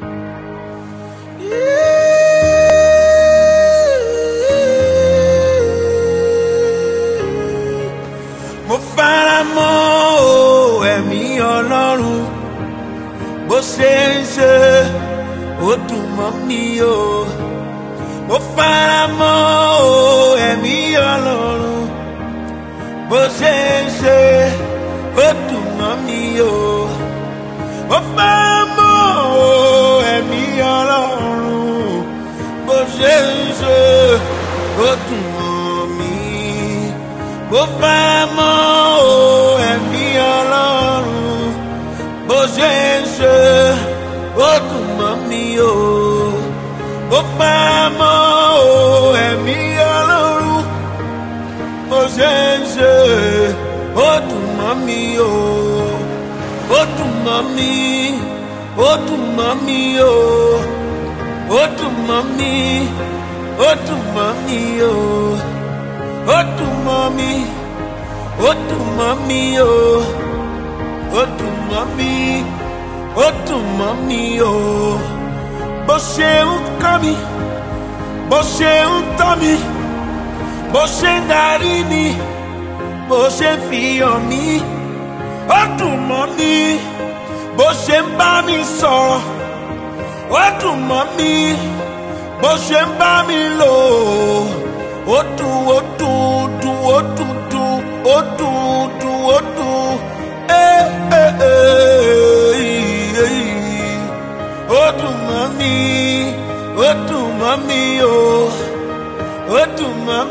mo fara mọ́ ẹ̀mí ọlọ́run bó ṣe ń ṣe ó dùn mọ́ mi o mo fara mọ́ ẹ̀mí ọlọ́run bó ṣe ń ṣe ó dùn mọ́ mi o mo fara. ṣe ń ṣe ó dùn mọ́ mi bó fẹ́ mọ́ o ẹ̀mí ọlọ́run bó ṣe ń ṣe ó dùn mọ́ mi o bó fẹ́ mọ́ o ẹ̀mí ọlọ́run bó ṣe ń ṣe ó dùn mọ́ mi o ó dùn mọ́ mi ó dùn mọ́ mi o ó dùn mọ́ mi ó dùn mọ́ mi o ó dùn mọ́ mi ó dùn mọ́ mi o ó dùn mọ́ mi ó dùn mọ́ mi o bó ṣe ń kọ́ mi bó ṣe ń tọ́ mi bó ṣe ń darí mi bó ṣe ń fi hàn mi ó dùn mọ́ mi bó ṣe ń bá mi sọ̀rọ̀. ó mami, mọ́ mi bó ṣe ń Otu, otu, lò otu, dùn otu, dùn dùn ó dùn dùn ó dùn dùn ó dùn ẹ́ ẹ́ ẹ́ ó dùn mọ́